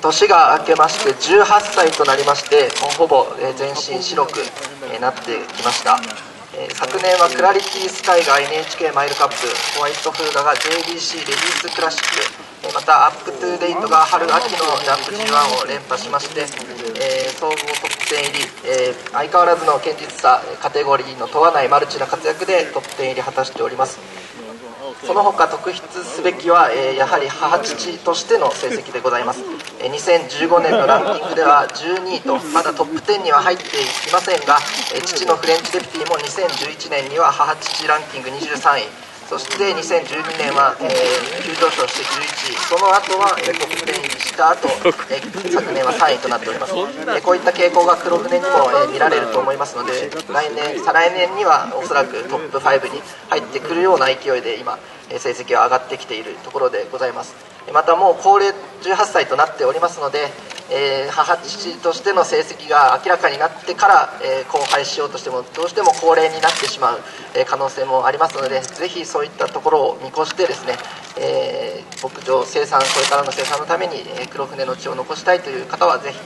年が明けまして18歳となりましてほぼ全身白くなってきました。昨年はクラリティスカイが NHK マイルカップホワイトフーガが JBC レディースクラシックまたアップトゥデイトが春秋のジャンプ G1 を連覇しまして、総合トップ10入り、相変わらずの堅実さカテゴリーの問わないマルチな活躍でトップ10入り果たしております。その他特筆すべきは、えー、やはり母父としての成績でございます、えー、2015年のランキングでは12位とまだトップ10には入っていませんが、えー、父のフレンチデプティも2011年には母父ランキング23位。そして2012年は、えー、急上昇して11位。その後は、えー、トップ10入りした後、えー、昨年は3位となっております、えー、こういった傾向が黒船にも、えー、見られると思いますので来年再来年にはおそらくトップ5に入ってくるような勢いで今成績が上がってきているところでございます。またもう高齢18歳となっておりますので、えー、母父としての成績が明らかになってから、えー、後輩しようとしてもどうしても高齢になってしまう、えー、可能性もありますのでぜひそういったところを見越してですね、え牧場生産これからの生産のために、え黒船の血を残したいという方はぜひ、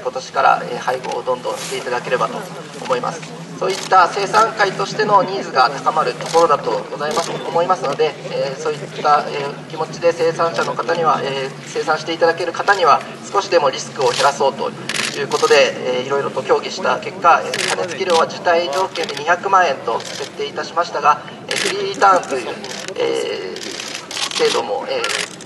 今年から、配合をどんどんしていただければと思います。そういった生産会としてのニーズが高まるところだとございます思いますので、え、そういった、気持ちで生産者の方には、え、生産していただける方には少しでもリスクを減らそうということで、えー、いろいろと協議した結果、えー、種付き量は受胎条件で200万円と設定いたしましたが、え、フリーターンという、えー、制度も、えー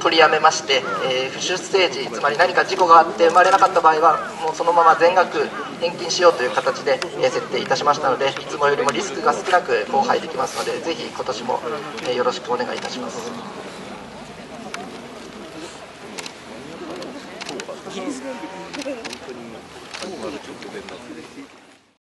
取りやめまして、えー、不出生時つまり何か事故があって生まれなかった場合はもうそのまま全額返金しようという形で、えー、設定いたしましたのでいつもよりもリスクが少なく交配できますのでぜひ今年も、えー、よろしくお願いいたします。本当に